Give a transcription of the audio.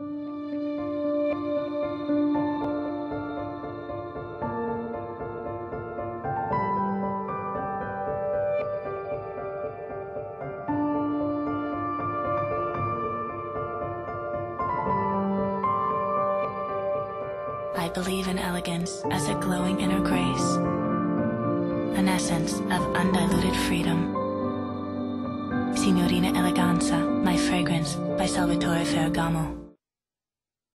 I believe in elegance as a glowing inner grace, an essence of undiluted freedom. Signorina Eleganza, my fragrance by Salvatore Ferragamo.